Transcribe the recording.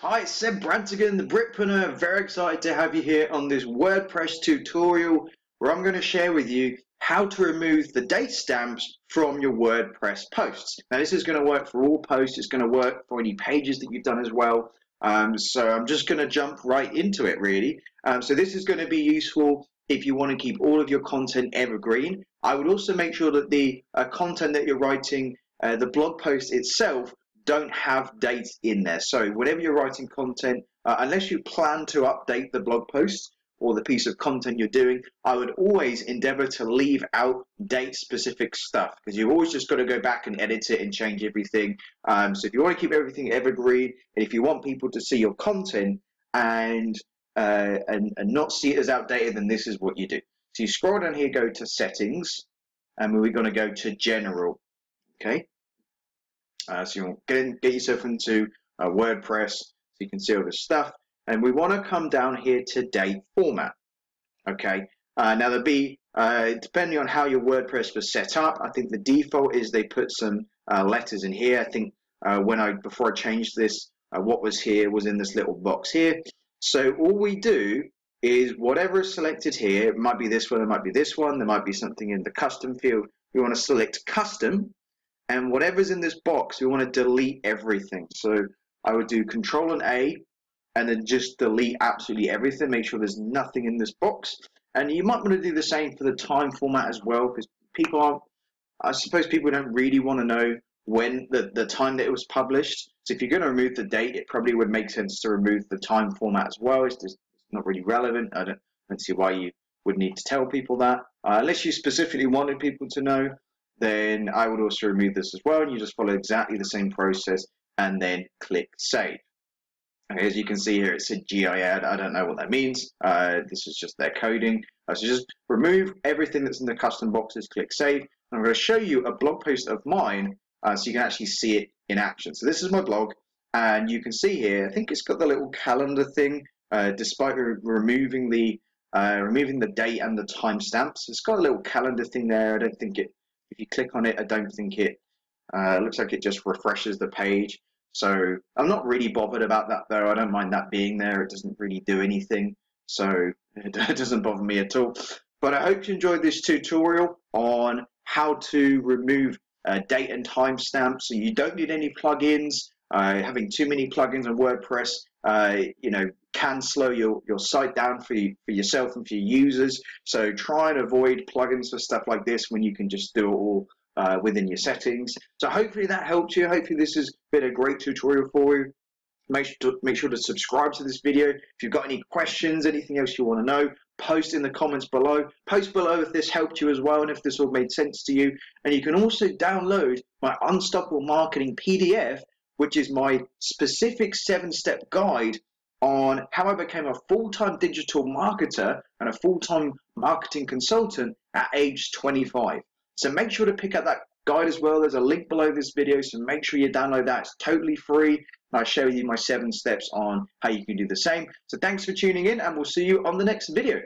Hi, it's Seb Brantigan, the Britpreneur. Very excited to have you here on this WordPress tutorial where I'm going to share with you how to remove the date stamps from your WordPress posts. Now, this is going to work for all posts. It's going to work for any pages that you've done as well. Um, so I'm just going to jump right into it, really. Um, so this is going to be useful if you want to keep all of your content evergreen. I would also make sure that the uh, content that you're writing, uh, the blog post itself, don't have dates in there. So whenever you're writing content, uh, unless you plan to update the blog post or the piece of content you're doing, I would always endeavor to leave out date specific stuff because you've always just got to go back and edit it and change everything. Um, so if you want to keep everything evergreen and if you want people to see your content and, uh, and, and not see it as outdated, then this is what you do. So you scroll down here, go to settings, and we're going to go to general. Okay. Uh, so you get, get yourself into uh, WordPress so you can see all this stuff. And we want to come down here to date format. Okay. Uh, now there'll be, uh, depending on how your WordPress was set up, I think the default is they put some uh, letters in here. I think uh, when I before I changed this, what was here was in this little box here. So all we do is whatever is selected here, it might be this one, it might be this one, there might be something in the custom field. We want to select custom and whatever's in this box, we want to delete everything. So I would do Control and A, and then just delete absolutely everything. Make sure there's nothing in this box. And you might want to do the same for the time format as well, because people are, I suppose people don't really want to know when the, the time that it was published. So if you're going to remove the date, it probably would make sense to remove the time format as well. It's just it's not really relevant. I don't, I don't see why you would need to tell people that. Uh, unless you specifically wanted people to know, then I would also remove this as well. And you just follow exactly the same process and then click save. Okay, as you can see here, it said GIAD. I don't know what that means. Uh, this is just their coding. Uh, so just remove everything that's in the custom boxes, click save. I'm going to show you a blog post of mine uh, so you can actually see it in action. So this is my blog, and you can see here, I think it's got the little calendar thing, uh, despite re removing the uh, removing the date and the timestamps. It's got a little calendar thing there. I don't think it if you click on it, I don't think it uh, looks like it just refreshes the page. So I'm not really bothered about that though. I don't mind that being there. It doesn't really do anything. So it doesn't bother me at all. But I hope you enjoyed this tutorial on how to remove uh, date and timestamps. So you don't need any plugins. Uh, having too many plugins on WordPress, uh, you know, can slow your, your site down for, you, for yourself and for your users. So try and avoid plugins for stuff like this when you can just do it all uh, within your settings. So hopefully that helps you. Hopefully this has been a great tutorial for you. Make sure, to, make sure to subscribe to this video. If you've got any questions, anything else you want to know, post in the comments below. Post below if this helped you as well and if this all made sense to you. And you can also download my Unstoppable Marketing PDF, which is my specific seven-step guide on how I became a full-time digital marketer and a full-time marketing consultant at age 25. So make sure to pick up that guide as well. There's a link below this video, so make sure you download that. It's totally free. And I show you my seven steps on how you can do the same. So thanks for tuning in, and we'll see you on the next video.